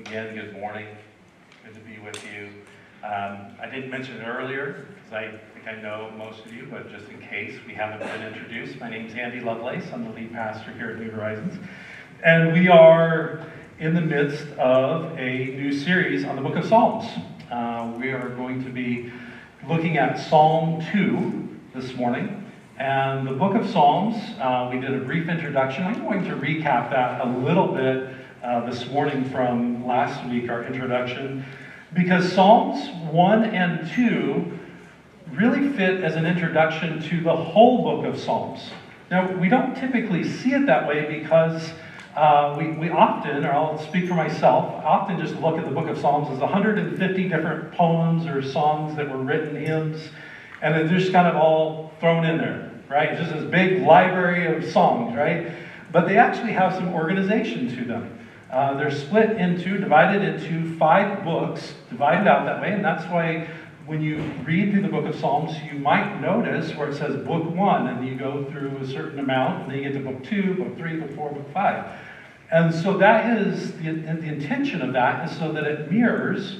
again, good morning. Good to be with you. Um, I didn't mention it earlier because I think I know most of you, but just in case we haven't been introduced, my name is Andy Lovelace. I'm the lead pastor here at New Horizons. And we are in the midst of a new series on the book of Psalms. Uh, we are going to be looking at Psalm 2 this morning. And the book of Psalms, uh, we did a brief introduction. I'm going to recap that a little bit uh, this morning from last week, our introduction, because Psalms 1 and 2 really fit as an introduction to the whole book of Psalms. Now, we don't typically see it that way because uh, we, we often, or I'll speak for myself, often just look at the book of Psalms as 150 different poems or songs that were written, hymns, and they're just kind of all thrown in there right? Just this big library of songs, right? But they actually have some organization to them. Uh, they're split into, divided into five books, divided out that way, and that's why when you read through the book of Psalms, you might notice where it says book one, and you go through a certain amount, and then you get to book two, book three, book four, book five. And so that is, the, the intention of that is so that it mirrors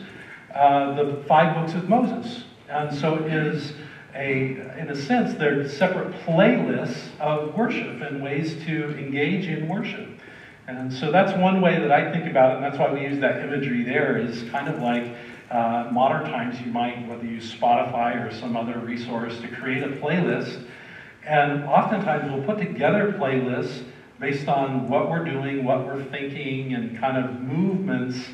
uh, the five books of Moses. And so it is a, in a sense, they're separate playlists of worship and ways to engage in worship. And so that's one way that I think about it, and that's why we use that imagery there, is kind of like uh, modern times you might, whether you use Spotify or some other resource, to create a playlist. And oftentimes we'll put together playlists based on what we're doing, what we're thinking, and kind of movements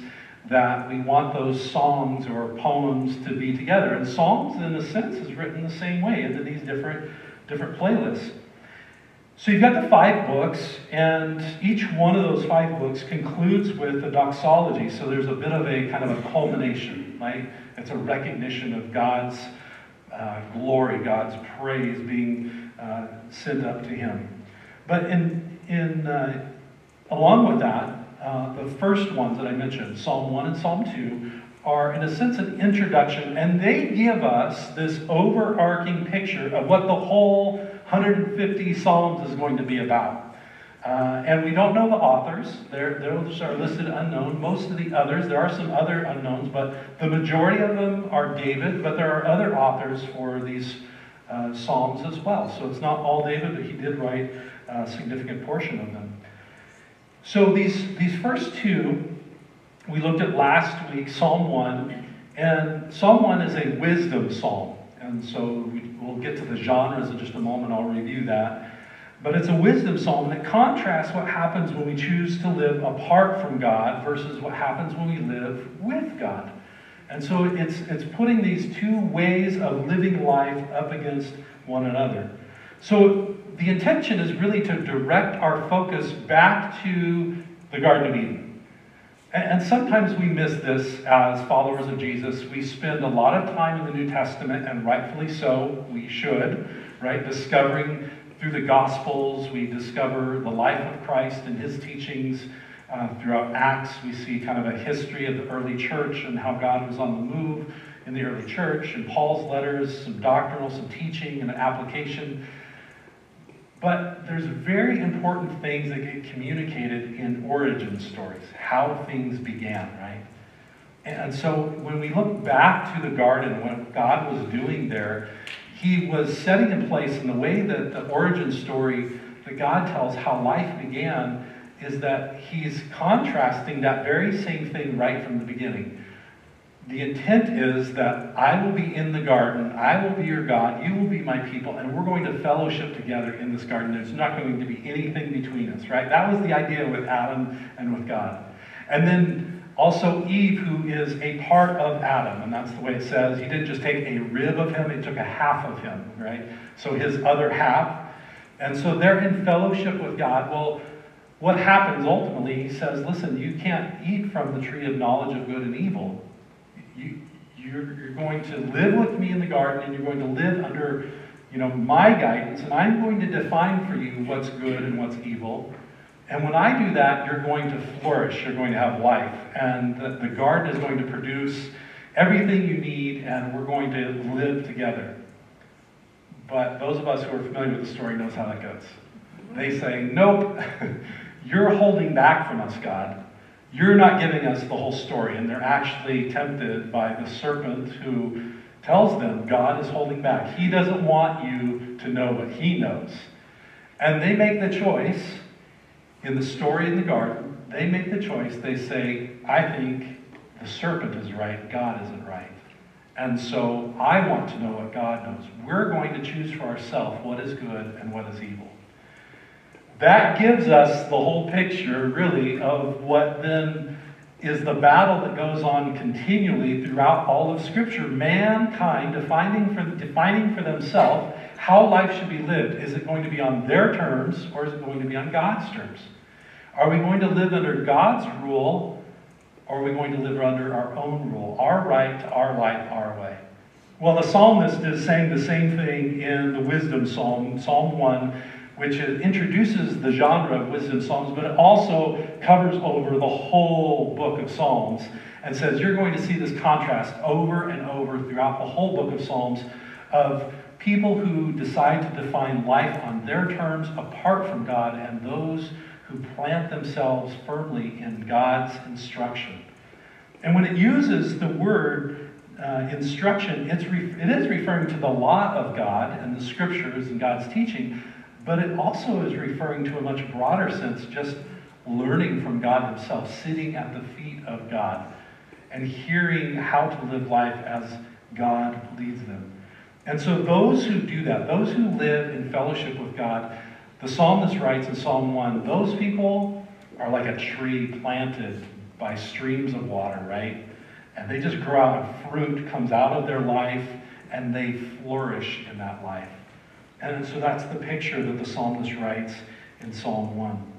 that we want those songs or poems to be together. And Psalms, in a sense, is written the same way into these different, different playlists. So you've got the five books, and each one of those five books concludes with a doxology. So there's a bit of a kind of a culmination, right? It's a recognition of God's uh, glory, God's praise being uh, sent up to Him. But in, in, uh, along with that, uh, the first ones that I mentioned, Psalm 1 and Psalm 2, are in a sense an introduction, and they give us this overarching picture of what the whole 150 Psalms is going to be about. Uh, and we don't know the authors. They're, those are listed unknown. Most of the others, there are some other unknowns, but the majority of them are David, but there are other authors for these uh, Psalms as well. So it's not all David, but he did write a significant portion of them. So these, these first two, we looked at last week, Psalm 1. And Psalm 1 is a wisdom psalm. And so we, we'll get to the genres in just a moment. I'll review that. But it's a wisdom psalm that contrasts what happens when we choose to live apart from God versus what happens when we live with God. And so it's, it's putting these two ways of living life up against one another. So the intention is really to direct our focus back to the Garden of Eden. And, sometimes we miss this as followers of Jesus. We spend a lot of time in the New Testament, and rightfully so, we should, right? Discovering through the Gospels, we discover the life of Christ and his teachings. Uh, throughout Acts, we see kind of a history of the early church and how God was on the move in the early church. In Paul's letters, some doctrinal, some teaching, and application. But there's very important things that get communicated in origin stories, how things began, right? And so when we look back to the garden, what God was doing there, he was setting in place in the way that the origin story that God tells how life began is that he's contrasting that very same thing right from the beginning. The intent is that I will be in the garden, I will be your God, you will be my people, and we're going to fellowship together in this garden. There's not going to be anything between us, right? That was the idea with Adam and with God. And then also Eve, who is a part of Adam, and that's the way it says. He didn't just take a rib of him, he took a half of him, right? So his other half. And so they're in fellowship with God. Well, what happens ultimately, he says, listen, you can't eat from the tree of knowledge of good and evil you, you're, you're going to live with me in the garden and you're going to live under you know, my guidance, and I'm going to define for you what's good and what's evil. And when I do that, you're going to flourish, you're going to have life, and the, the garden is going to produce everything you need, and we're going to live together. But those of us who are familiar with the story knows how that goes. They say, nope, you're holding back from us, God. You're not giving us the whole story. And they're actually tempted by the serpent who tells them God is holding back. He doesn't want you to know what he knows. And they make the choice in the story in the garden, they make the choice. They say, I think the serpent is right, God isn't right. And so I want to know what God knows. We're going to choose for ourselves what is good and what is evil. That gives us the whole picture, really, of what then is the battle that goes on continually throughout all of Scripture. Mankind defining for, defining for themselves how life should be lived. Is it going to be on their terms or is it going to be on God's terms? Are we going to live under God's rule or are we going to live under our own rule? Our right to our life, our way. Well, the psalmist is saying the same thing in the wisdom psalm, Psalm 1 which introduces the genre of wisdom psalms, but it also covers over the whole book of Psalms and says you're going to see this contrast over and over throughout the whole book of Psalms of people who decide to define life on their terms apart from God and those who plant themselves firmly in God's instruction. And when it uses the word uh, instruction, it's re- it is referring to the law of God and the scriptures and God's teaching, but it also is referring to a much broader sense, just learning from God Himself, sitting at the feet of God, and hearing how to live life as God leads them. And so, those who do that, those who live in fellowship with God, the psalmist writes in Psalm 1 those people are like a tree planted by streams of water, right? And they just grow out, fruit comes out of their life, and they flourish in that life. And so that's the picture that the psalmist writes in Psalm 1.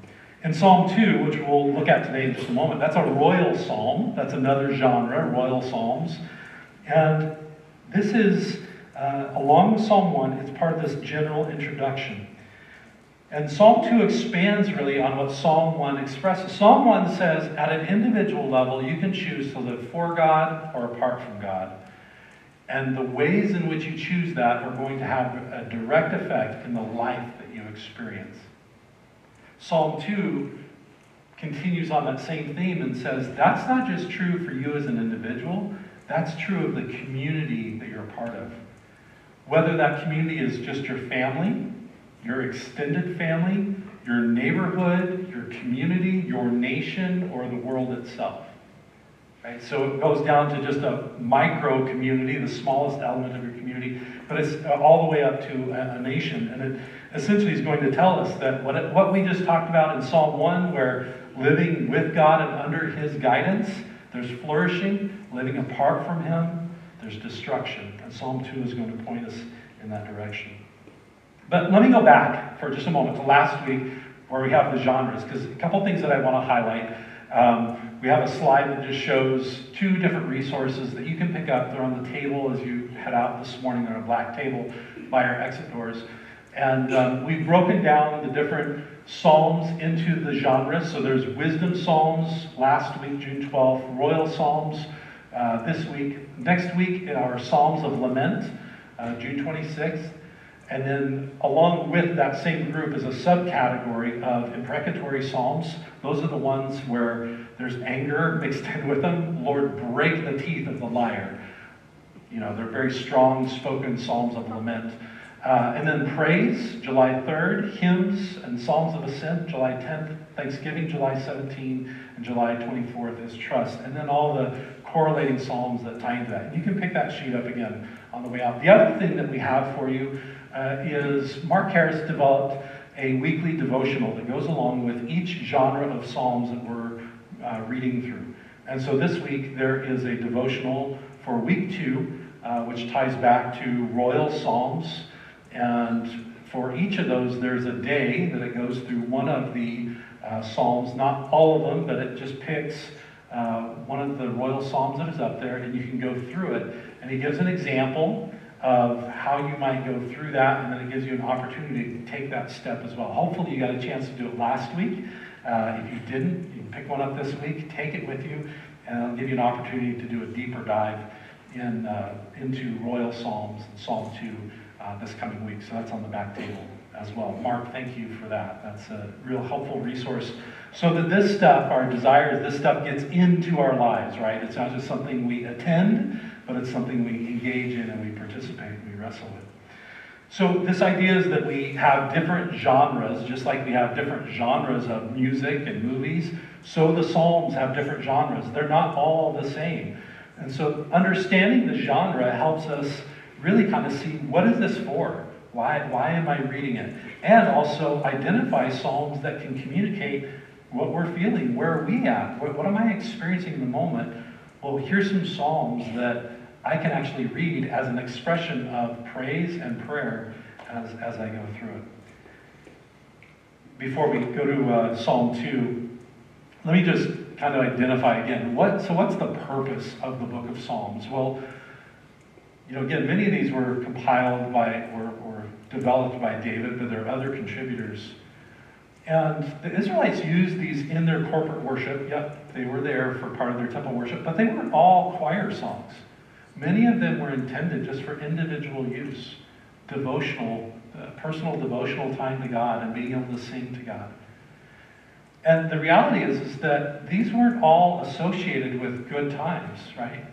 In Psalm 2, which we'll look at today in just a moment, that's a royal psalm. That's another genre, royal psalms. And this is, uh, along with Psalm 1, it's part of this general introduction. And Psalm 2 expands really on what Psalm 1 expresses. Psalm 1 says, at an individual level, you can choose to live for God or apart from God. And the ways in which you choose that are going to have a direct effect in the life that you experience. Psalm 2 continues on that same theme and says that's not just true for you as an individual, that's true of the community that you're a part of. Whether that community is just your family, your extended family, your neighborhood, your community, your nation, or the world itself. Right? So it goes down to just a micro community, the smallest element of your community, but it's uh, all the way up to a, a nation. And it essentially is going to tell us that what, it, what we just talked about in Psalm 1, where living with God and under His guidance, there's flourishing, living apart from Him, there's destruction. And Psalm 2 is going to point us in that direction. But let me go back for just a moment to last week where we have the genres, because a couple things that I want to highlight. Um, we have a slide that just shows two different resources that you can pick up. They're on the table as you head out this morning. They're on a black table by our exit doors. And um, we've broken down the different psalms into the genres. So there's wisdom psalms last week, June 12th, royal psalms uh, this week. Next week, our psalms of lament, uh, June 26th. And then, along with that same group, is a subcategory of imprecatory psalms. Those are the ones where there's anger mixed in with them. Lord, break the teeth of the liar. You know, they're very strong spoken psalms of lament. Uh, and then praise, July 3rd, hymns and psalms of ascent, July 10th, Thanksgiving, July 17th, and July 24th is trust. And then all the correlating psalms that tie into that. You can pick that sheet up again on the way out. The other thing that we have for you uh, is Mark Harris developed a weekly devotional that goes along with each genre of Psalms that we're uh, reading through. And so this week there is a devotional for week two, uh, which ties back to Royal Psalms. And for each of those, there's a day that it goes through one of the uh, Psalms, not all of them, but it just picks uh, one of the Royal Psalms that is up there, and you can go through it. And he gives an example of how you might go through that, and then it gives you an opportunity to take that step as well. Hopefully, you got a chance to do it last week. Uh, if you didn't, you can pick one up this week, take it with you, and it'll give you an opportunity to do a deeper dive in, uh, into Royal Psalms and Psalm 2 uh, this coming week. So that's on the back table as well. Mark, thank you for that. That's a real helpful resource. So that this stuff, our desires, this stuff gets into our lives, right? It's not just something we attend, but it's something we engage in and we participate, and we wrestle with. So this idea is that we have different genres, just like we have different genres of music and movies, so the Psalms have different genres. They're not all the same. And so understanding the genre helps us really kind of see what is this for? Why, why am I reading it? And also identify Psalms that can communicate what we're feeling. Where are we at? What, what am I experiencing in the moment? Well, here's some Psalms that I can actually read as an expression of praise and prayer as, as I go through it. Before we go to uh, Psalm 2, let me just kind of identify again. What, so, what's the purpose of the book of Psalms? Well, you know, again, many of these were compiled by or, or developed by David, but there are other contributors. And the Israelites used these in their corporate worship. Yep, they were there for part of their temple worship, but they weren't all choir songs. Many of them were intended just for individual use, devotional, uh, personal devotional time to God and being able to sing to God. And the reality is, is that these weren't all associated with good times, right?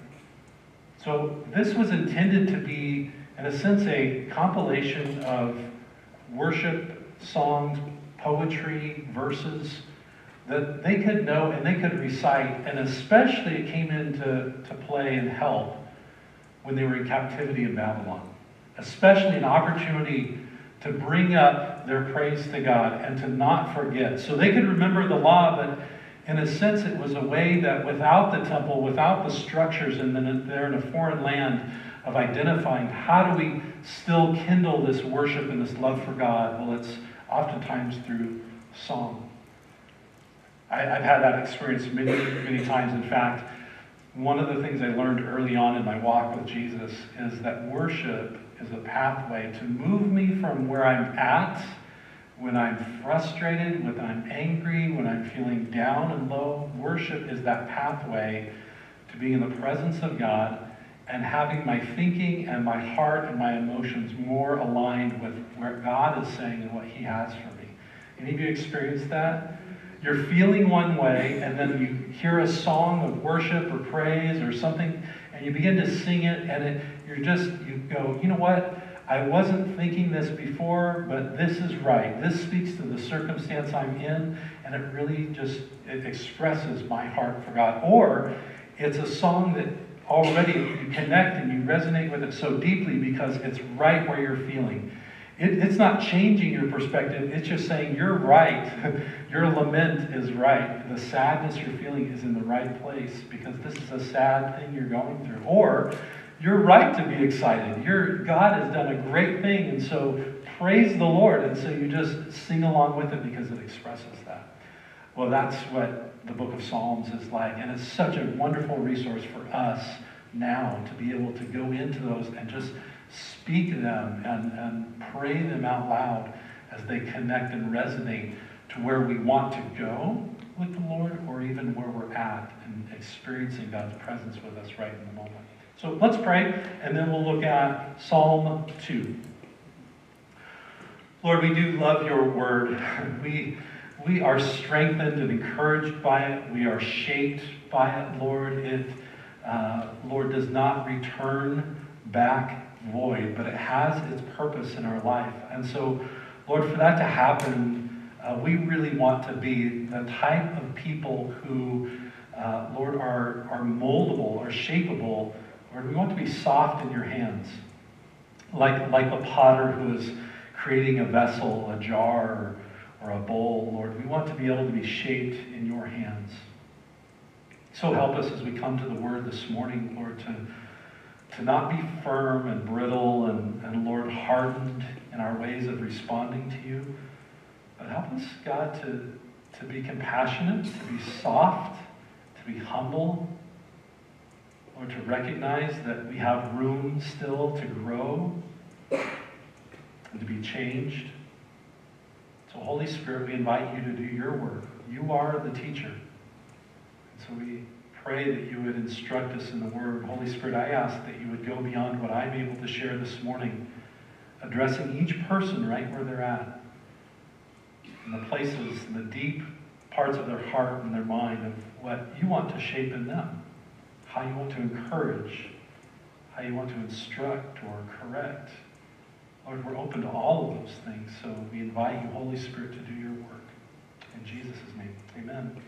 So this was intended to be, in a sense, a compilation of worship, songs, poetry, verses that they could know and they could recite, and especially it came into to play and help when they were in captivity in Babylon. Especially an opportunity to bring up their praise to God and to not forget. So they could remember the law, but in a sense, it was a way that without the temple, without the structures, and then they're in a foreign land of identifying how do we still kindle this worship and this love for God? Well, it's oftentimes through song. I, have had that experience many, many times. In fact, one of the things I learned early on in my walk with Jesus is that worship is a pathway to move me from where I'm at when I'm frustrated, when I'm angry, when I'm feeling down and low. Worship is that pathway to being in the presence of God and having my thinking and my heart and my emotions more aligned with where God is saying and what He has for me. Any of you experienced that? you're feeling one way, and then you hear a song of worship or praise or something, and you begin to sing it, and it, you're just, you go, you know what? I wasn't thinking this before, but this is right. This speaks to the circumstance I'm in, and it really just it expresses my heart for God. Or it's a song that already you connect and you resonate with it so deeply because it's right where you're feeling. It, it's not changing your perspective. It's just saying you're right. your lament is right. The sadness you're feeling is in the right place because this is a sad thing you're going through. Or you're right to be excited. Your God has done a great thing, and so praise the Lord. And so you just sing along with it because it expresses that. Well, that's what the book of Psalms is like, and it's such a wonderful resource for us now to be able to go into those and just speak them and, and pray them out loud as they connect and resonate to where we want to go with the Lord or even where we're at and experiencing God's presence with us right in the moment. So let's pray, and then we'll look at Psalm 2. Lord, we do love your word. We, we are strengthened and encouraged by it. We are shaped by it, Lord. It, uh, Lord, does not return back void, but it has its purpose in our life. And so, Lord, for that to happen, uh, we really want to be the type of people who, uh, Lord, are, are moldable or shapeable. Lord, we want to be soft in your hands, like, like a potter who is creating a vessel, a jar, or, or a bowl. Lord, we want to be able to be shaped in your hands. So help us as we come to the word this morning, Lord, to to not be firm and brittle and, and Lord, hardened in our ways of responding to you, but help us, God, to, to be compassionate, to be soft, to be humble, Lord, to recognize that we have room still to grow and to be changed. So, Holy Spirit, we invite you to do your work. You are the teacher. And so we pray that you would instruct us in the Word. Holy Spirit, I ask that you would go beyond what I'm able to share this morning addressing each person right where they're at. In the places, the deep parts of their heart and their mind of what you want to shape in them, how you want to encourage, how you want to instruct or correct. Lord, we're open to all of those things, so we invite you, Holy Spirit, to do your work. In Jesus' name, amen.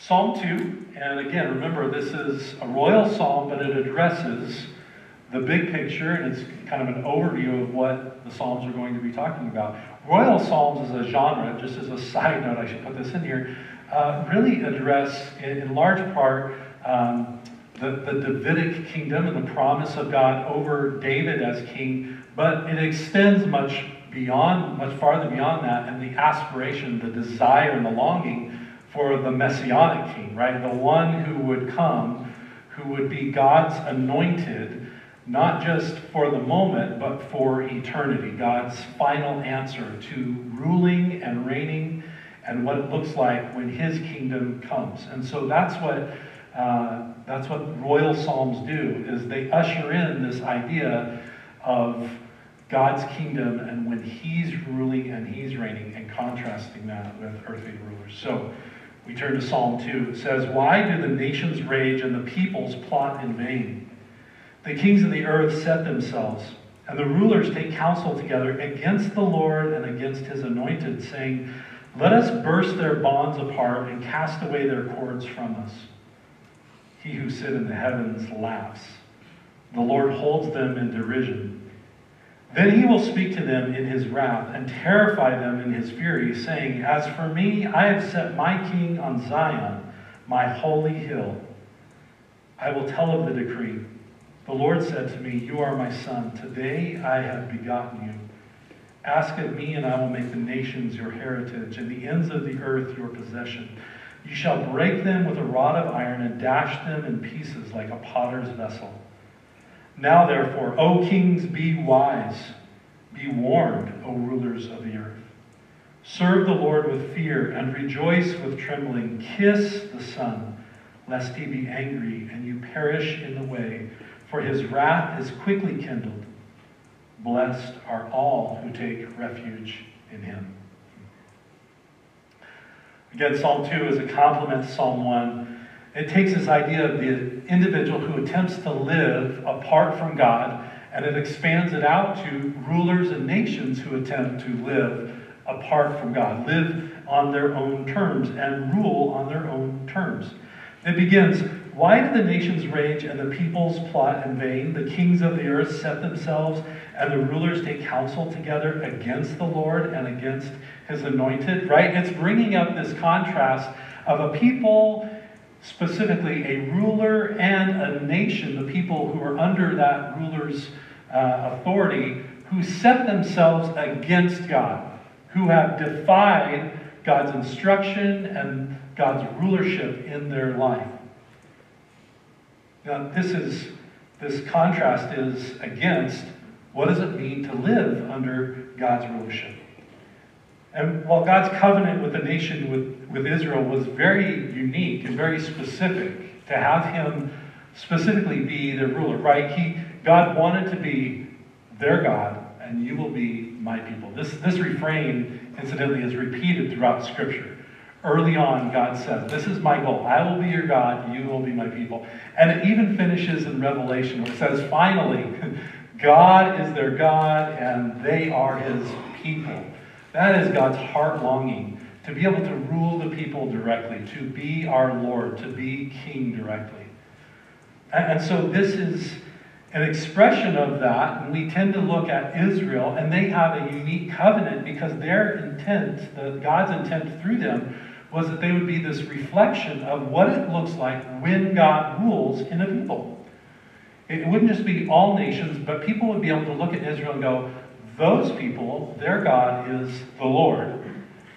Psalm 2, and again, remember, this is a royal psalm, but it addresses the big picture, and it's kind of an overview of what the Psalms are going to be talking about. Royal Psalms as a genre, just as a side note, I should put this in here, uh, really address, in, in large part, um, the, the Davidic kingdom and the promise of God over David as king, but it extends much beyond, much farther beyond that, and the aspiration, the desire, and the longing for the messianic king, right? The one who would come, who would be God's anointed, not just for the moment, but for eternity. God's final answer to ruling and reigning and what it looks like when his kingdom comes. And so that's what uh, that's what royal psalms do is they usher in this idea of God's kingdom and when he's ruling and he's reigning and contrasting that with earthly rulers. So we turn to Psalm 2. It says, Why do the nations rage and the peoples plot in vain? The kings of the earth set themselves, and the rulers take counsel together against the Lord and against his anointed, saying, Let us burst their bonds apart and cast away their cords from us. He who sit in the heavens laughs. The Lord holds them in derision. Then he will speak to them in his wrath and terrify them in his fury, saying, As for me, I have set my king on Zion, my holy hill. I will tell of the decree. The Lord said to me, You are my son. Today I have begotten you. Ask of me, and I will make the nations your heritage, and the ends of the earth your possession. You shall break them with a rod of iron and dash them in pieces like a potter's vessel. Now, therefore, O kings, be wise. Be warned, O rulers of the earth. Serve the Lord with fear and rejoice with trembling. Kiss the Son, lest he be angry and you perish in the way, for his wrath is quickly kindled. Blessed are all who take refuge in him. Again, Psalm 2 is a complement to Psalm 1 it takes this idea of the individual who attempts to live apart from God and it expands it out to rulers and nations who attempt to live apart from God, live on their own terms, and rule on their own terms. It begins Why do the nations rage and the peoples plot in vain? The kings of the earth set themselves, and the rulers take counsel together against the Lord and against his anointed, right? It's bringing up this contrast of a people specifically a ruler and a nation, the people who are under that ruler's uh, authority, who set themselves against God, who have defied God's instruction and God's rulership in their life. Now, this is this contrast is against what does it mean to live under God's rulership. And while God's covenant with the nation, with, with Israel, was very unique and very specific, to have him specifically be their ruler, right? He, God wanted to be their God, and you will be my people. This, this refrain, incidentally, is repeated throughout Scripture. Early on, God says, This is my goal. I will be your God, you will be my people. And it even finishes in Revelation where it says, Finally, God is their God, and they are his people. That is God's heart longing to be able to rule the people directly, to be our Lord, to be king directly. And, so this is an expression of that, and we tend to look at Israel, and they have a unique covenant because their intent, the, God's intent through them, was that they would be this reflection of what it looks like when God rules in a people. It wouldn't just be all nations, but people would be able to look at Israel and go, those people, their God is the Lord.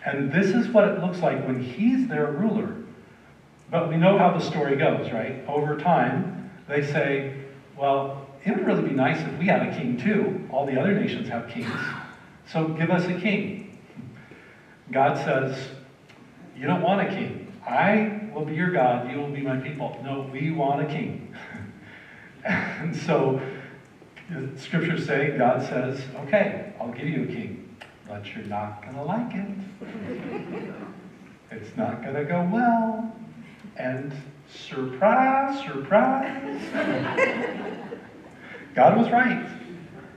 And this is what it looks like when he's their ruler. But we know how the story goes, right? Over time, they say, well, it would really be nice if we had a king too. All the other nations have kings. So give us a king. God says, You don't want a king. I will be your God. You will be my people. No, we want a king. and so the scriptures say, God says, okay, I'll give you a king, but you're not going to like it. It's not going to go well. And surprise, surprise. God was right.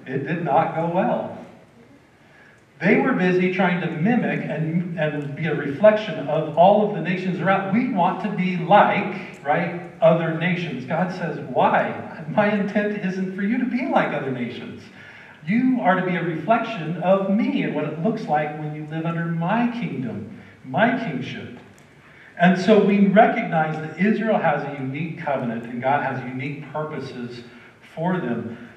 It did not go well. They were busy trying to mimic and, and be a reflection of all of the nations around. We want to be like, right, other nations. God says, why? My intent isn't for you to be like other nations. You are to be a reflection of me and what it looks like when you live under my kingdom, my kingship. And so we recognize that Israel has a unique covenant and God has unique purposes for them.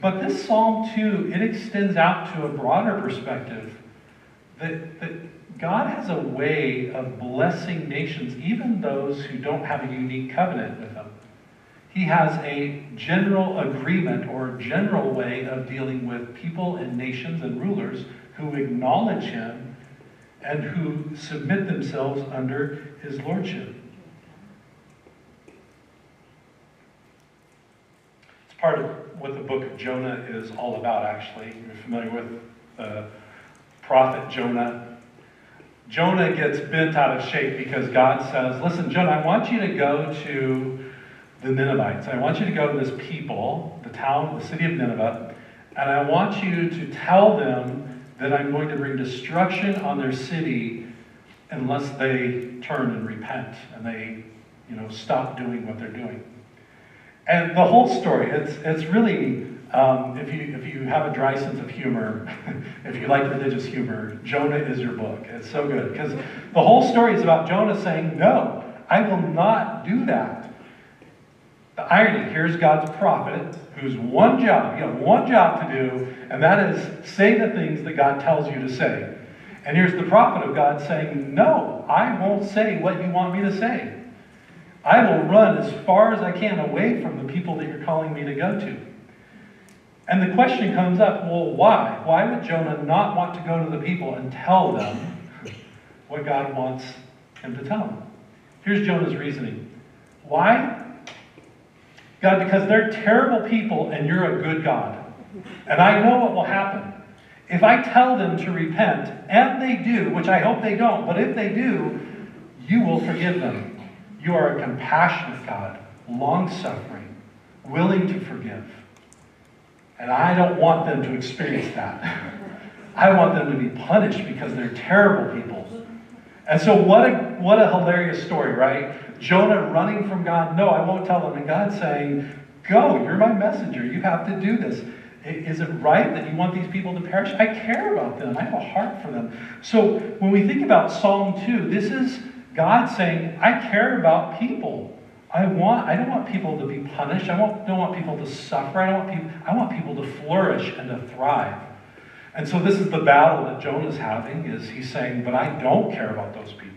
But this psalm, too, it extends out to a broader perspective that, that God has a way of blessing nations, even those who don't have a unique covenant with Him. He has a general agreement or general way of dealing with people and nations and rulers who acknowledge Him and who submit themselves under His lordship. It's part of what the book of Jonah is all about, actually. You're familiar with the prophet Jonah. Jonah gets bent out of shape because God says, Listen, Jonah, I want you to go to the Ninevites. I want you to go to this people, the town, the city of Nineveh, and I want you to tell them that I'm going to bring destruction on their city unless they turn and repent and they, you know, stop doing what they're doing. And the whole story, it's, it's really, um, if, you, if you have a dry sense of humor, if you like religious humor, Jonah is your book. It's so good. Because the whole story is about Jonah saying, No, I will not do that. The irony here's God's prophet who's one job, you have one job to do, and that is say the things that God tells you to say. And here's the prophet of God saying, No, I won't say what you want me to say. I will run as far as I can away from the people that you're calling me to go to. And the question comes up well, why? Why would Jonah not want to go to the people and tell them what God wants him to tell them? Here's Jonah's reasoning. Why? God, because they're terrible people and you're a good God. And I know what will happen. If I tell them to repent, and they do, which I hope they don't, but if they do, you will forgive them. You are a compassionate God, long suffering, willing to forgive. And I don't want them to experience that. I want them to be punished because they're terrible people. And so, what a, what a hilarious story, right? Jonah running from God. No, I won't tell them. And God saying, Go, you're my messenger. You have to do this. Is it right that you want these people to perish? I care about them. I have a heart for them. So, when we think about Psalm 2, this is God saying, I care about people. I want I don't want people to be punished. I want, don't want people to suffer. I don't want people I want people to flourish and to thrive. And so this is the battle that Jonah's having is he's saying, but I don't care about those people.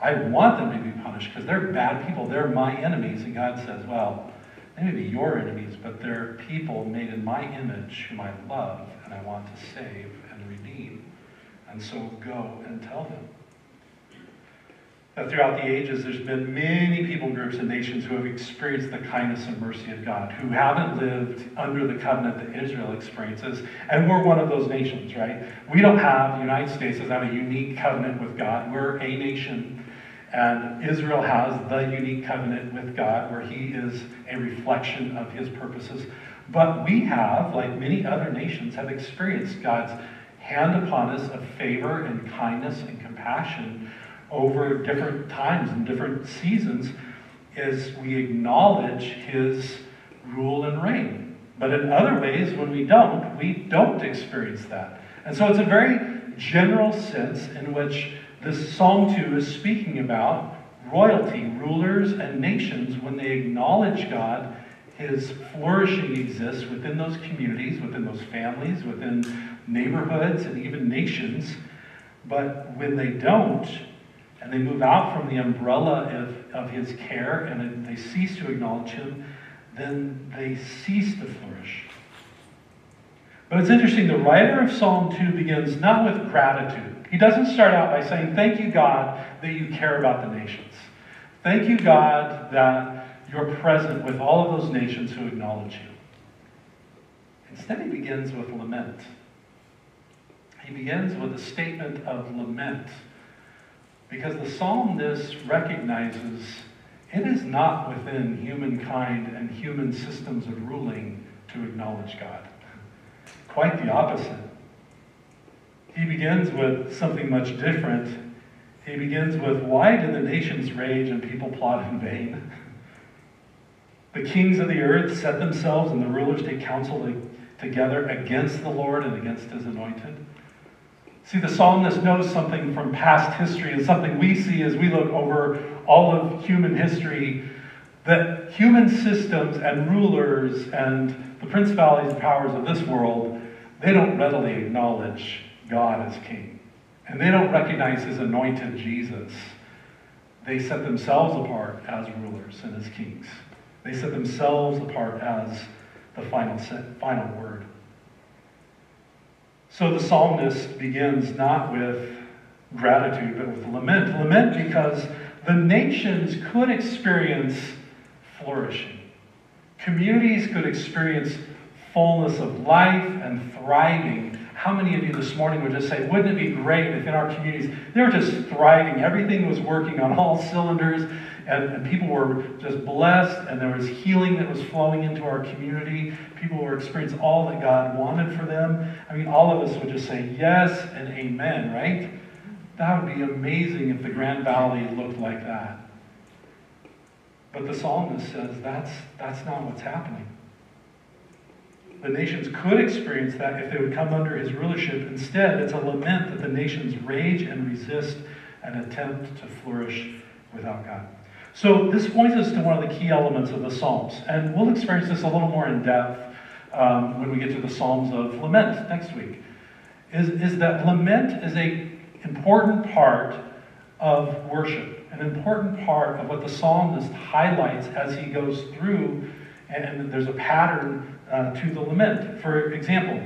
I want them to be punished because they're bad people. They're my enemies. And God says, well, they may be your enemies, but they're people made in my image whom I love and I want to save and redeem. And so go and tell them that throughout the ages, there's been many people groups and nations who have experienced the kindness and mercy of God, who haven't lived under the covenant that Israel experiences. And we're one of those nations, right? We don't have, the United States doesn't have a unique covenant with God. We're a nation. And Israel has the unique covenant with God where he is a reflection of his purposes. But we have, like many other nations, have experienced God's hand upon us of favor and kindness and compassion over different times and different seasons as we acknowledge his rule and reign. But in other ways, when we don't, we don't experience that. And so it's a very general sense in which this Psalm 2 is speaking about royalty, rulers, and nations when they acknowledge God. His flourishing exists within those communities, within those families, within neighborhoods, and even nations. But when they don't, and they move out from the umbrella of, of his care and they cease to acknowledge him, then they cease to flourish. But it's interesting, the writer of Psalm 2 begins not with gratitude. He doesn't start out by saying, Thank you, God, that you care about the nations. Thank you, God, that you're present with all of those nations who acknowledge you. Instead, he begins with lament. He begins with a statement of lament because the psalmist recognizes it is not within humankind and human systems of ruling to acknowledge God. Quite the opposite. He begins with something much different. He begins with, Why do the nations rage and people plot in vain? The kings of the earth set themselves and the rulers take counsel together against the Lord and against his anointed. See, the psalmist knows something from past history and something we see as we look over all of human history that human systems and rulers and the principalities and powers of this world, they don't readily acknowledge God as king. And they don't recognize his anointed Jesus. They set themselves apart as rulers and as kings. They set themselves apart as the final, final word. So the psalmist begins not with gratitude, but with lament. Lament because the nations could experience flourishing. Communities could experience fullness of life and thriving. How many of you this morning would just say, wouldn't it be great if in our communities they were just thriving? Everything was working on all cylinders and, and people were just blessed, and there was healing that was flowing into our community. People were experiencing all that God wanted for them. I mean, all of us would just say yes and amen, right? That would be amazing if the Grand Valley looked like that. But the psalmist says that's, that's not what's happening. The nations could experience that if they would come under his rulership. Instead, it's a lament that the nations rage and resist and attempt to flourish without God. So this points us to one of the key elements of the Psalms. And we'll experience this a little more in depth um, when we get to the Psalms of Lament next week. Is, is that lament is a important part of worship, an important part of what the psalmist highlights as he goes through, and there's a pattern uh, to the lament. For example,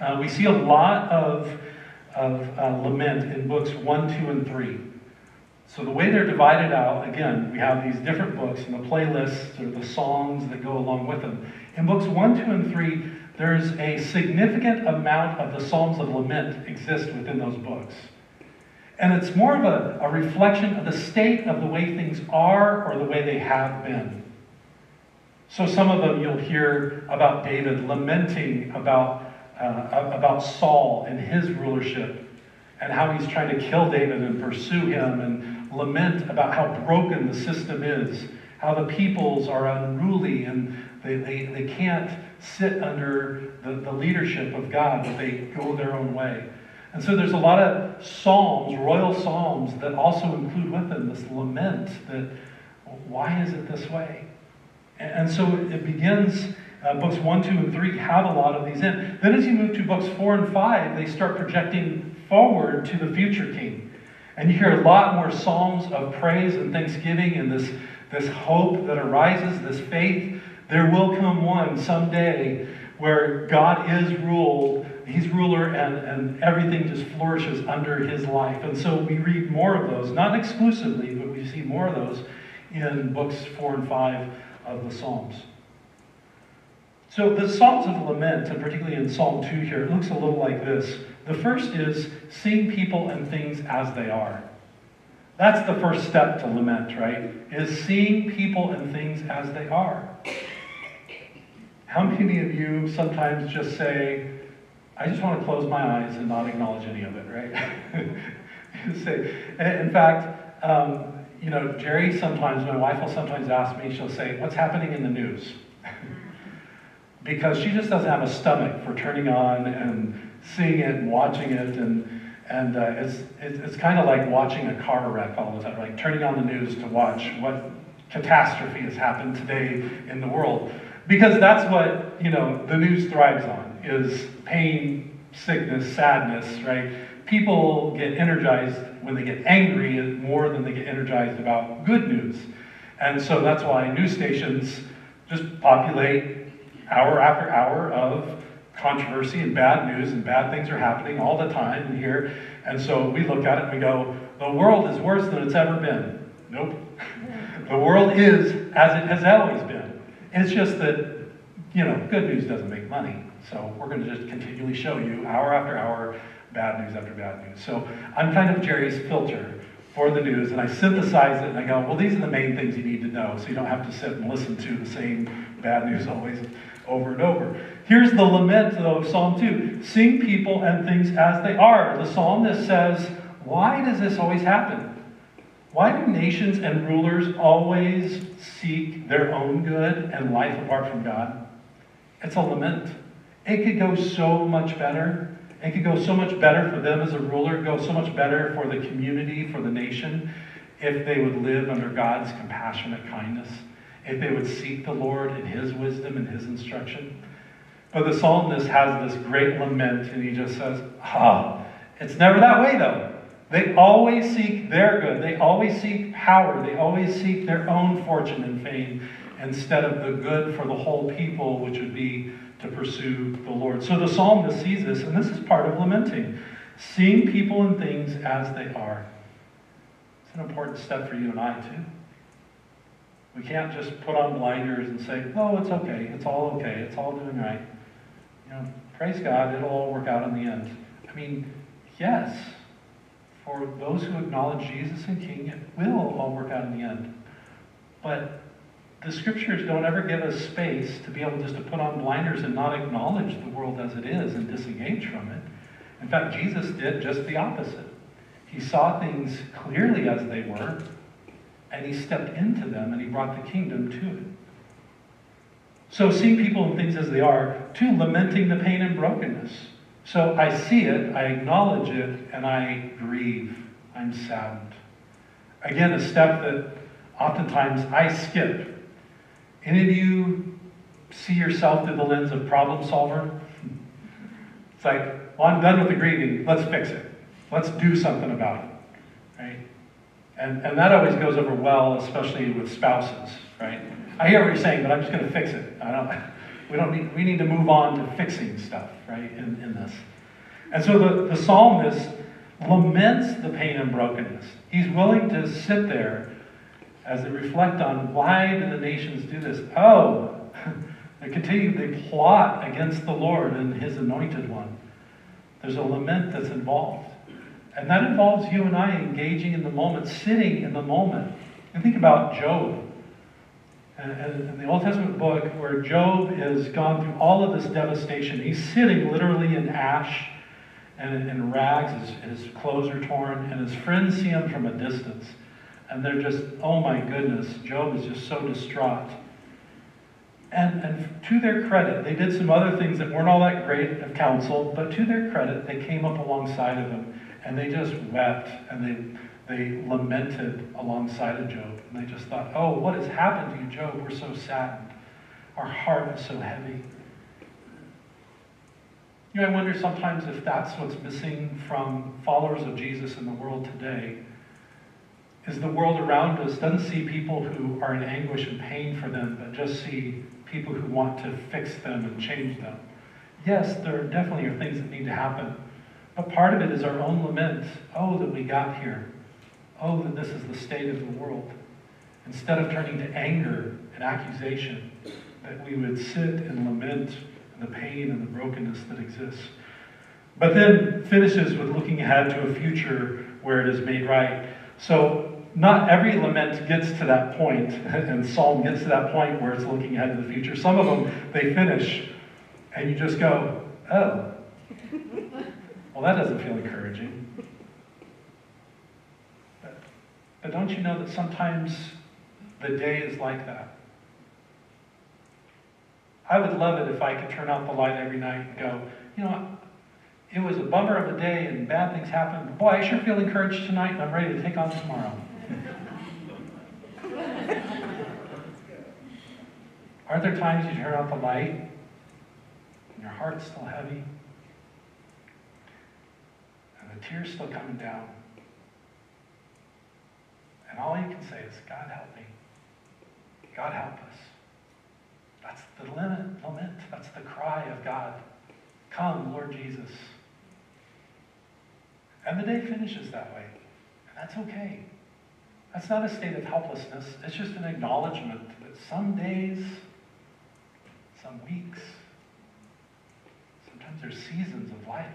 uh, we see a lot of, of uh, lament in books 1, 2, and 3. So the way they're divided out, again, we have these different books and the playlists or the songs that go along with them. In books 1, 2, and 3, there's a significant amount of the Psalms of Lament exist within those books. And it's more of a, a reflection of the state of the way things are or the way they have been. So some of them you'll hear about David lamenting about, uh, about Saul and his rulership and how he's trying to kill David and pursue him and lament about how broken the system is, how the peoples are unruly and they, they, they can't sit under the, the leadership of God, but they go their own way. And so there's a lot of psalms, royal psalms, that also include with them this lament that why is it this way? And so it begins, uh, books 1, 2, and 3 have a lot of these in. Then as you move to books 4 and 5, they start projecting forward to the future king. And you hear a lot more psalms of praise and thanksgiving and this, this hope that arises, this faith. There will come one someday where God is ruled, He's ruler, and, and everything just flourishes under His life. And so we read more of those, not exclusively, but we see more of those in books four and five of the Psalms. So the Psalms of Lament, and particularly in Psalm 2 here, it looks a little like this. The first is seeing people and things as they are. That's the first step to lament, right? Is seeing people and things as they are. How many of you sometimes just say, I just want to close my eyes and not acknowledge any of it, right? say, in fact, um, you know, Jerry sometimes, my wife will sometimes ask me, she'll say, What's happening in the news? because she just doesn't have a stomach for turning on and seeing it and watching it and and uh, it's, it's kind of like watching a car wreck all the time, like turning on the news to watch what catastrophe has happened today in the world. Because that's what, you know, the news thrives on, is pain, sickness, sadness, right? People get energized when they get angry more than they get energized about good news. And so that's why news stations just populate hour after hour of controversy and bad news and bad things are happening all the time here. And so we look at it and we go, the world is worse than it's ever been. Nope. the world is as it has always been. It's just that, you know, good news doesn't make money. So we're going to just continually show you hour after hour, bad news after bad news. So I'm kind of Jerry's filter for the news, and I synthesize it and I go, well, these are the main things you need to know, so you don't have to sit and listen to the same bad news always over and over. Here's the lament of Psalm 2 Sing people and things as they are. The psalmist says, Why does this always happen? Why do nations and rulers always seek their own good and life apart from God? It's a lament. It could go so much better. It could go so much better for them as a ruler, go so much better for the community, for the nation, if they would live under God's compassionate kindness, if they would seek the Lord in His wisdom and His instruction. But the psalmist has this great lament, and he just says, Ah, it's never that way though. They always seek their good. They always seek power. They always seek their own fortune and fame instead of the good for the whole people, which would be to pursue the Lord. So the psalmist sees this, and this is part of lamenting. Seeing people and things as they are. It's an important step for you and I, too. We can't just put on blinders and say, oh, it's okay, it's all okay, it's all doing right. You know, praise God, it'll all work out in the end. I mean, yes, for those who acknowledge Jesus and King, it will all work out in the end. But the scriptures don't ever give us space to be able just to put on blinders and not acknowledge the world as it is and disengage from it. In fact, Jesus did just the opposite. He saw things clearly as they were, and he stepped into them and he brought the kingdom to it. So, seeing people and things as they are, two, lamenting the pain and brokenness. So, I see it, I acknowledge it, and I grieve. I'm saddened. Again, a step that oftentimes I skip any of you see yourself through the lens of problem solver? It's like, well, I'm done with the grieving. Let's fix it. Let's do something about it, right? And, and that always goes over well, especially with spouses, right? I hear what you're saying, but I'm just going to fix it. I don't, we don't need, we need to move on to fixing stuff, right, in, in this. And so the, the psalmist laments the pain and brokenness. He's willing to sit there as they reflect on why do the nations do this? Oh, they continue, they plot against the Lord and his anointed one. There's a lament that's involved. And that involves you and I engaging in the moment, sitting in the moment. And think about Job. In the Old Testament book, where Job has gone through all of this devastation, he's sitting literally in ash and in rags, his, his clothes are torn, and his friends see him from a distance. And they're just, oh my goodness, Job is just so distraught. And, and to their credit, they did some other things that weren't all that great of counsel, but to their credit, they came up alongside of him and they just wept and they, they lamented alongside of Job. And they just thought, oh, what has happened to you, Job? We're so saddened. Our heart is so heavy. You know, I wonder sometimes if that's what's missing from followers of Jesus in the world today is the world around us doesn't see people who are in anguish and pain for them, but just see people who want to fix them and change them. Yes, there definitely are things that need to happen, but part of it is our own lament. Oh, that we got here. Oh, that this is the state of the world. Instead of turning to anger and accusation, that we would sit and lament the pain and the brokenness that exists. But then finishes with looking ahead to a future where it is made right. So not every lament gets to that point, and Psalm gets to that point where it's looking ahead to the future. Some of them, they finish, and you just go, oh. Well, that doesn't feel encouraging. But, but don't you know that sometimes the day is like that? I would love it if I could turn out the light every night and go, you know, it was a bummer of a day and bad things happened. but Boy, I sure feel encouraged tonight and I'm ready to take on tomorrow. Are there times you turn out the light and your heart's still heavy and the tears still coming down? And all you can say is, God help me. God help us. That's the lament, lament. That's the cry of God. Come, Lord Jesus. And the day finishes that way. And that's okay. That's not a state of helplessness. It's just an acknowledgement that some days, some weeks, Sometimes there's seasons of life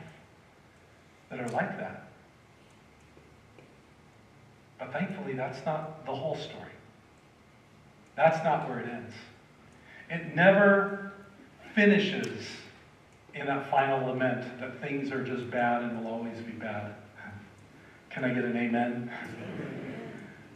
that are like that. But thankfully, that's not the whole story. That's not where it ends. It never finishes in that final lament that things are just bad and will always be bad. Can I get an amen?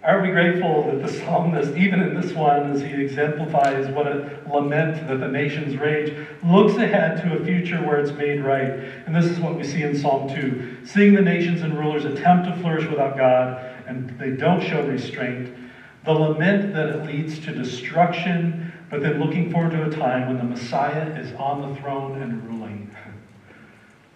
Are we grateful that the psalmist, even in this one, as he exemplifies what a lament that the nations rage, looks ahead to a future where it's made right? And this is what we see in Psalm 2. Seeing the nations and rulers attempt to flourish without God, and they don't show restraint, the lament that it leads to destruction, but then looking forward to a time when the Messiah is on the throne and ruling.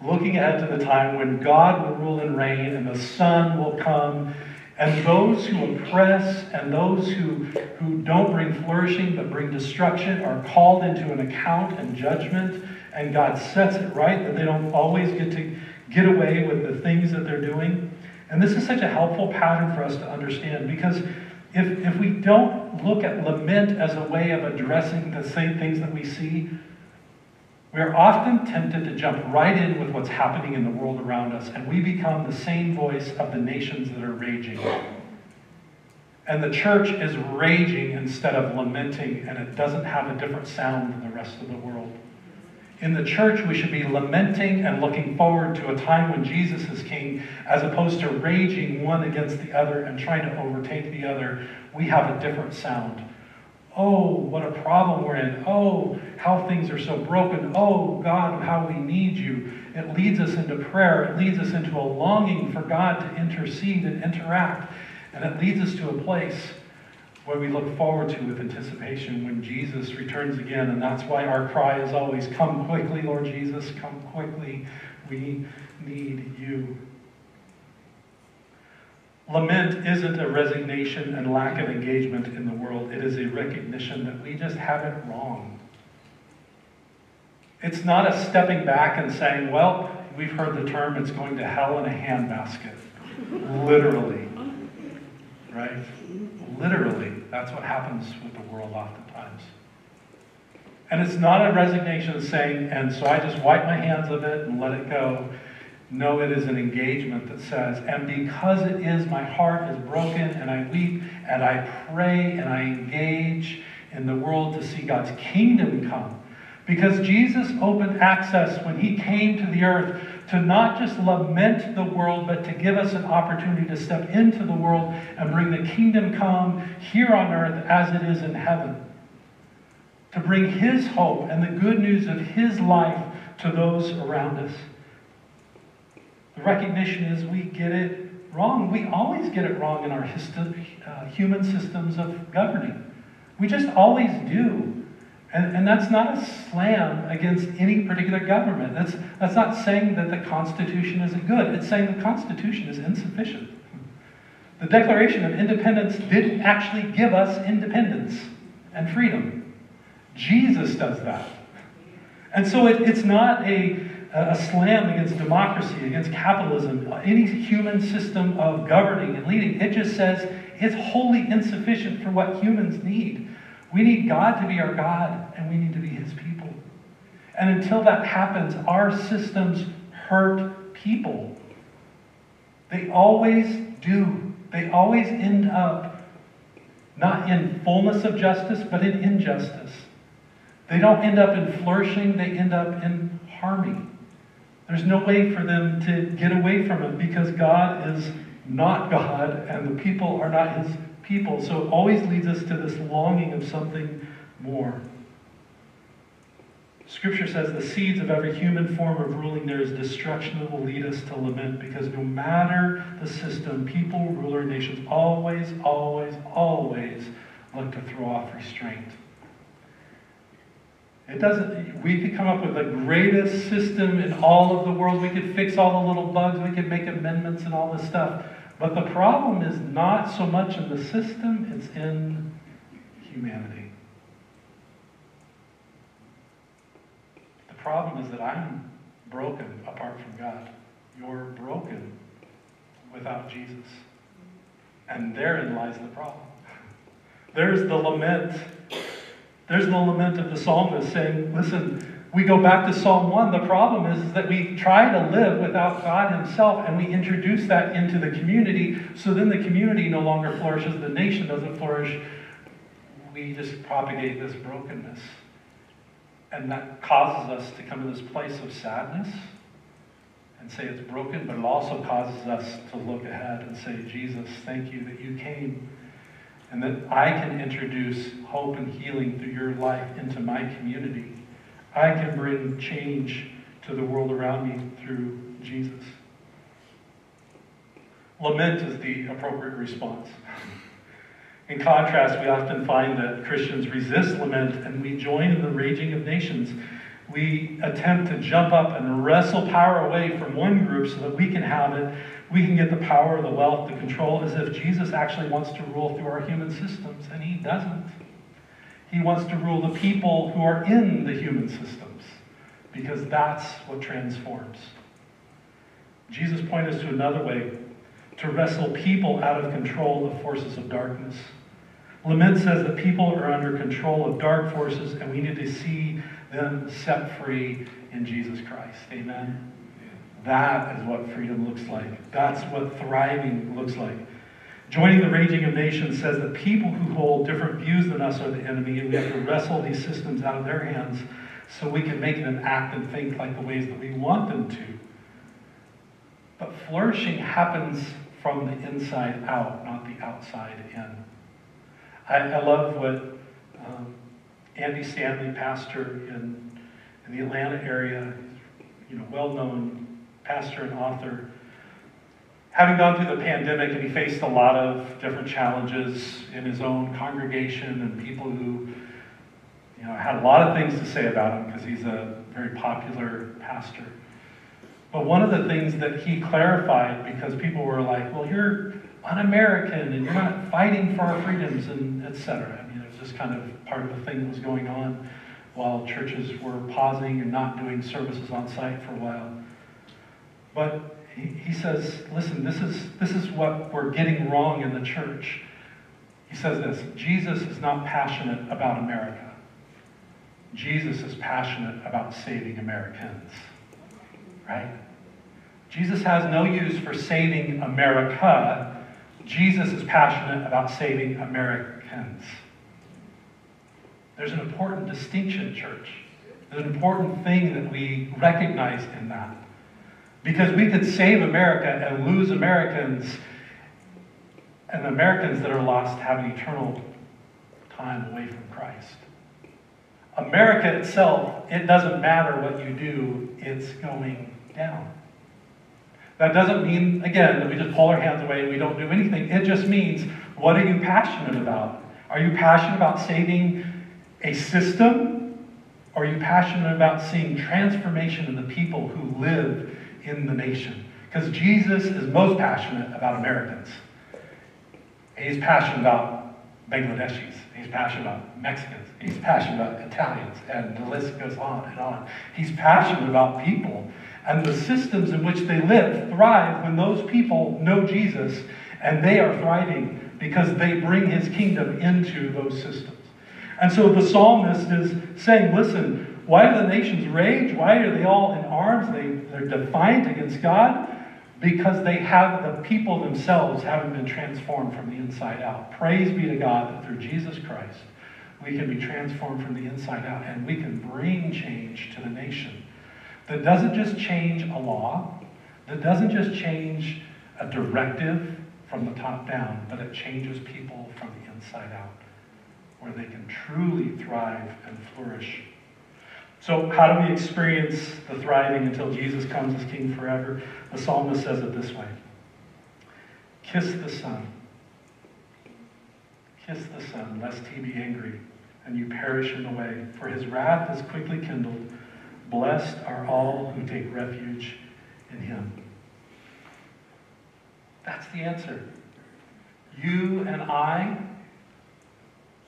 looking ahead to the time when God will rule and reign, and the Son will come and those who oppress and those who, who don't bring flourishing but bring destruction are called into an account and judgment. And God sets it right that they don't always get to get away with the things that they're doing. And this is such a helpful pattern for us to understand because if, if we don't look at lament as a way of addressing the same things that we see, we are often tempted to jump right in with what's happening in the world around us, and we become the same voice of the nations that are raging. And the church is raging instead of lamenting, and it doesn't have a different sound than the rest of the world. In the church, we should be lamenting and looking forward to a time when Jesus is king, as opposed to raging one against the other and trying to overtake the other. We have a different sound. Oh, what a problem we're in. Oh, how things are so broken. Oh, God, how we need you. It leads us into prayer. It leads us into a longing for God to intercede and interact. And it leads us to a place where we look forward to with anticipation when Jesus returns again. And that's why our cry is always, Come quickly, Lord Jesus, come quickly. We need you. Lament isn't a resignation and lack of engagement in the world. It is a recognition that we just have it wrong. It's not a stepping back and saying, well, we've heard the term, it's going to hell in a handbasket. Literally. Right? Literally. That's what happens with the world oftentimes. And it's not a resignation saying, and so I just wipe my hands of it and let it go. No, it is an engagement that says, and because it is, my heart is broken, and I weep, and I pray, and I engage in the world to see God's kingdom come. Because Jesus opened access when he came to the earth to not just lament the world, but to give us an opportunity to step into the world and bring the kingdom come here on earth as it is in heaven. To bring his hope and the good news of his life to those around us. The recognition is we get it wrong. We always get it wrong in our uh, human systems of governing. We just always do. And, and that's not a slam against any particular government. That's, that's not saying that the Constitution isn't good. It's saying the Constitution is insufficient. The Declaration of Independence didn't actually give us independence and freedom. Jesus does that. And so it, it's not a, a slam against democracy, against capitalism, any human system of governing and leading. It just says it's wholly insufficient for what humans need. We need God to be our God, and we need to be His people. And until that happens, our systems hurt people. They always do. They always end up not in fullness of justice, but in injustice. They don't end up in flourishing, they end up in harming. There's no way for them to get away from it because God is not God and the people are not his people. So it always leads us to this longing of something more. Scripture says the seeds of every human form of ruling there is destruction that will lead us to lament because no matter the system, people, ruler, nations always, always, always look to throw off restraint. It doesn't, we could come up with the greatest system in all of the world. We could fix all the little bugs. We could make amendments and all this stuff. But the problem is not so much in the system, it's in humanity. The problem is that I'm broken apart from God. You're broken without Jesus. And therein lies the problem. There's the lament there's the lament of the psalmist saying, Listen, We go back to Psalm 1. The problem is, is that we try to live without God Himself and we introduce that into the community. So then the community no longer flourishes, the nation doesn't flourish. We just propagate this brokenness. And that causes us to come to this place of sadness and say it's broken, but it also causes us to look ahead and say, Jesus, thank you that you came and that I can introduce hope and healing through your life into my community. I can bring change to the world around me through Jesus. Lament is the appropriate response. In contrast, we often find that Christians resist lament and we join in the raging of nations. We attempt to jump up and wrestle power away from one group so that we can have it. We can get the power, the wealth, the control, as if Jesus actually wants to rule through our human systems, and he doesn't. He wants to rule the people who are in the human systems because that's what transforms. Jesus pointed us to another way to wrestle people out of control of forces of darkness. Lament says that people are under control of dark forces and we need to see them set free in Jesus Christ. Amen. That is what freedom looks like. That's what thriving looks like. Joining the raging of nations says that people who hold different views than us are the enemy, and we have to wrestle these systems out of their hands so we can make them act and think like the ways that we want them to. But flourishing happens from the inside out, not the outside in. I, I love what um, Andy Stanley, pastor in, in the Atlanta area, you know, well-known pastor and author, having gone through the pandemic and he faced a lot of different challenges in his own congregation and people who you know had a lot of things to say about him because he's a very popular pastor. But one of the things that he clarified because people were like well you're un-american and you're not fighting for our freedoms and etc it just kind of part of the thing that was going on while churches were pausing and not doing services on site for a while but he, says, listen, this is, this is what we're getting wrong in the church. He says this Jesus is not passionate about America. Jesus is passionate about saving Americans. Right? Jesus has no use for saving America. Jesus is passionate about saving Americans. There's an important distinction, church. There's an important thing that we recognize in that. Because we could save America and lose Americans, and Americans that are lost have an eternal time away from Christ. America itself, it doesn't matter what you do, it's going down. That doesn't mean, again, that we just pull our hands away and we don't do anything. It just means, what are you passionate about? Are you passionate about saving a system? Are you passionate about seeing transformation in the people who live in the nation. Because Jesus is most passionate about Americans. He's passionate about Bangladeshis. He's passionate about Mexicans. He's passionate about Italians. And the list goes on and on. He's passionate about people. And the systems in which they live thrive when those people know Jesus and they are thriving because they bring his kingdom into those systems. And so the psalmist is saying, listen, why do the nations rage? Why are they all in arms? They, they're defiant against God? Because they have, the people themselves haven't been transformed from the inside out. Praise be to God that through Jesus Christ, we can be transformed from the inside out and we can bring change to the nation. That doesn't just change a law, that doesn't just change a directive from the top down, but it changes people from the inside out, where they can truly thrive and flourish so, how do we experience the thriving until Jesus comes as King forever? The psalmist says it this way Kiss the Son. Kiss the Son, lest he be angry and you perish in the way, for his wrath is quickly kindled. Blessed are all who take refuge in him. That's the answer. You and I,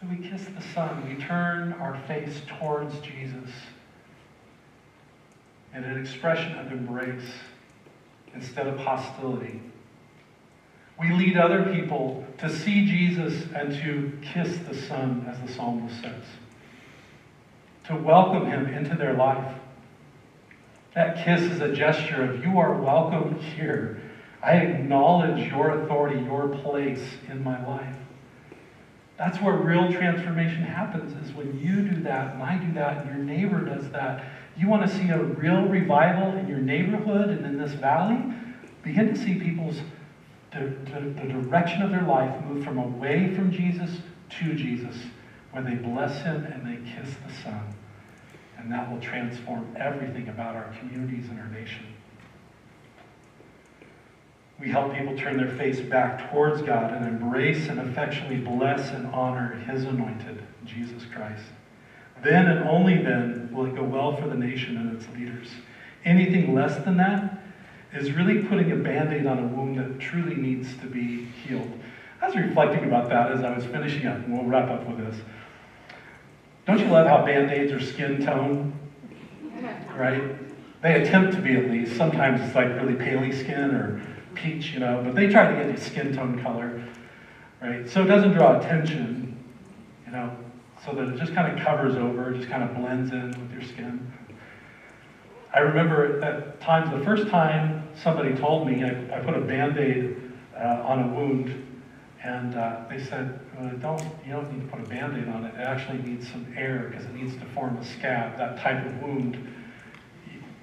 we kiss the Son. We turn our face towards Jesus and an expression of embrace instead of hostility. We lead other people to see Jesus and to kiss the Son, as the psalmist says. to welcome him into their life. That kiss is a gesture of, you are welcome here. I acknowledge your authority, your place in my life. That's where real transformation happens, is when you do that, and I do that, and your neighbor does that. You want to see a real revival in your neighborhood and in this valley? Begin to see people's the, the, the direction of their life move from away from Jesus to Jesus, where they bless him and they kiss the Son. And that will transform everything about our communities and our nation. We help people turn their face back towards God and embrace and affectionately bless and honor His anointed, Jesus Christ. Then and only then will it go well for the nation and its leaders. Anything less than that is really putting a band aid on a wound that truly needs to be healed. I was reflecting about that as I was finishing up, and we'll wrap up with this. Don't you love how band aids are skin tone? Right? They attempt to be at least. Sometimes it's like really paley skin or peach, you know, but they try to get you skin tone color, right? So it doesn't draw attention, you know, so that it just kind of covers over, just kind of blends in with your skin. I remember at times, the first time somebody told me, I, I put a band-aid uh, on a wound, and uh, they said, well, don't, you don't need to put a band-aid on it. It actually needs some air because it needs to form a scab. That type of wound,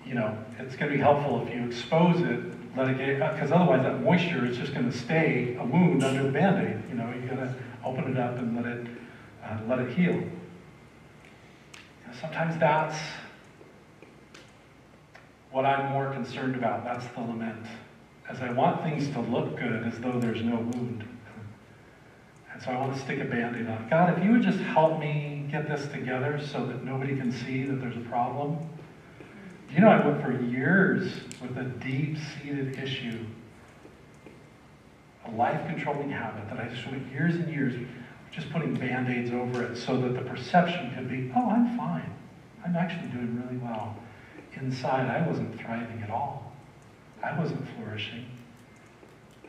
you know, it's going to be helpful if you expose it let it get, because otherwise that moisture is just going to stay a wound under the band-aid. You know, you got to open it up and let it, uh, let it heal. Sometimes that's what I'm more concerned about. That's the lament. As I want things to look good as though there's no wound. And so I want to stick a band-aid on. God, if you would just help me get this together so that nobody can see that there's a problem, you know, I went for years with a deep seated issue, a life controlling habit that I just went years and years just putting band aids over it so that the perception could be, oh, I'm fine. I'm actually doing really well. Inside, I wasn't thriving at all. I wasn't flourishing.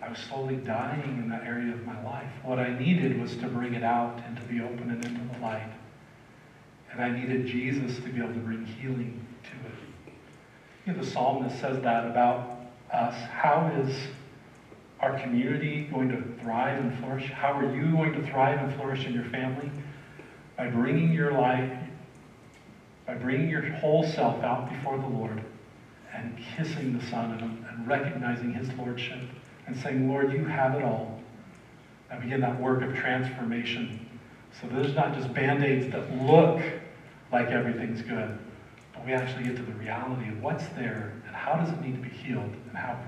I was slowly dying in that area of my life. What I needed was to bring it out and to be open and into the light. And I needed Jesus to be able to bring healing. You know, the psalmist says that about us. How is our community going to thrive and flourish? How are you going to thrive and flourish in your family? By bringing your life, by bringing your whole self out before the Lord and kissing the Son and, and recognizing His Lordship and saying, Lord, you have it all. And begin that work of transformation. So there's not just band aids that look like everything's good, we actually get to the reality of what's there and how does it need to be healed and how